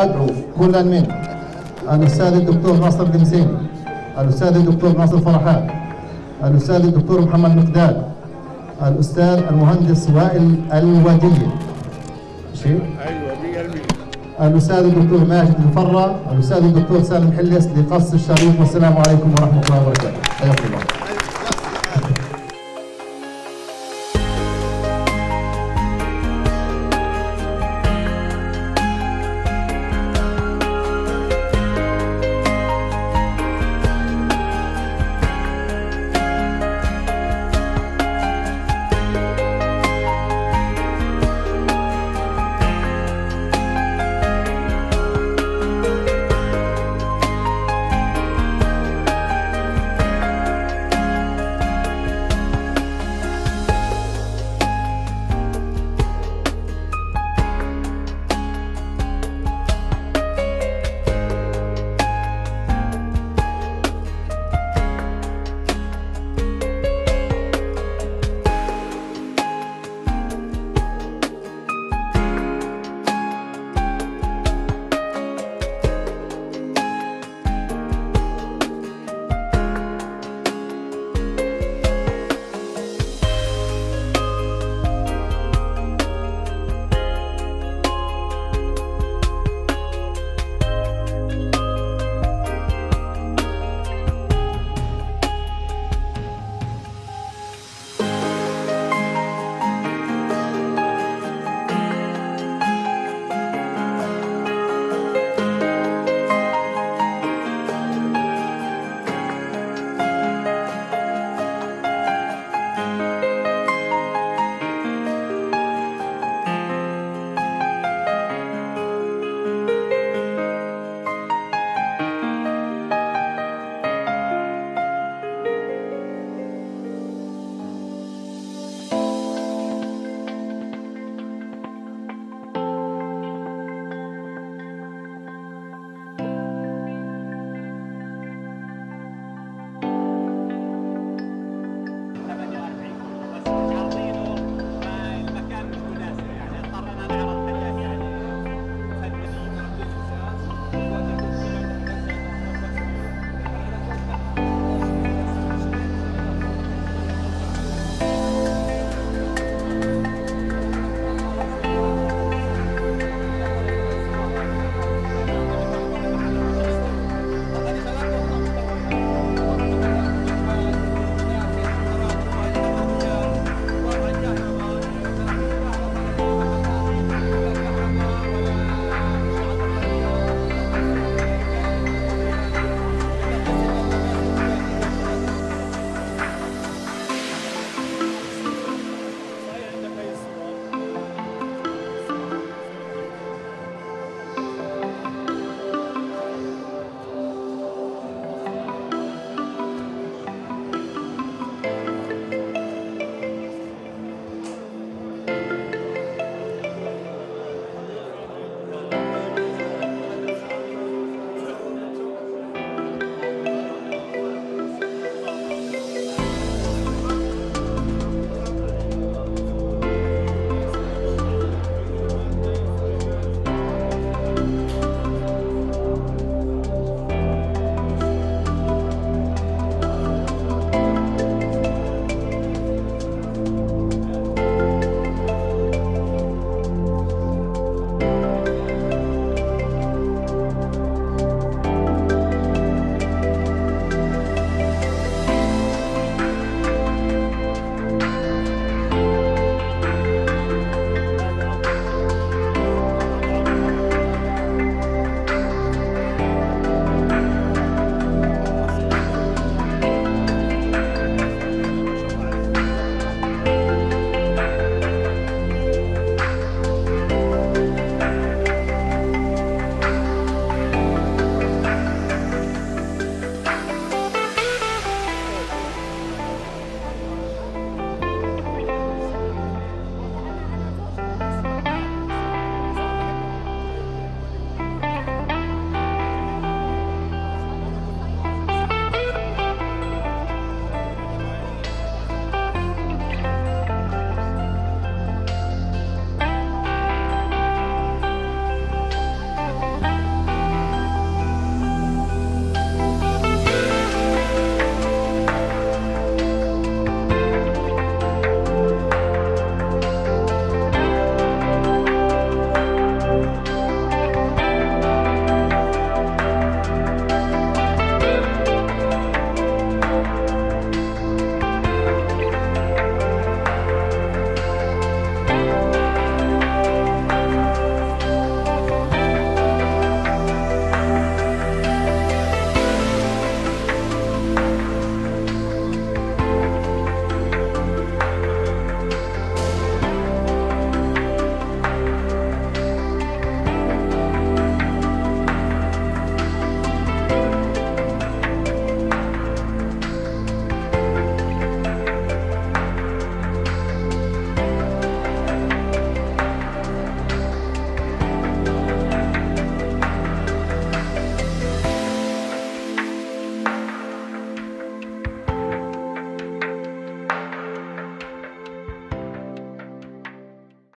وأدعو كل من الأستاذ الدكتور ناصر الدمسيني الأستاذ الدكتور ناصر فرحات الأستاذ الدكتور محمد مقداد الأستاذ المهندس وائل الودية شيء أيوة، الأستاذ الدكتور ماجد الفرة الأستاذ الدكتور سالم حلس لقص الشريف والسلام عليكم ورحمة الله وبركاته. حياكم الله.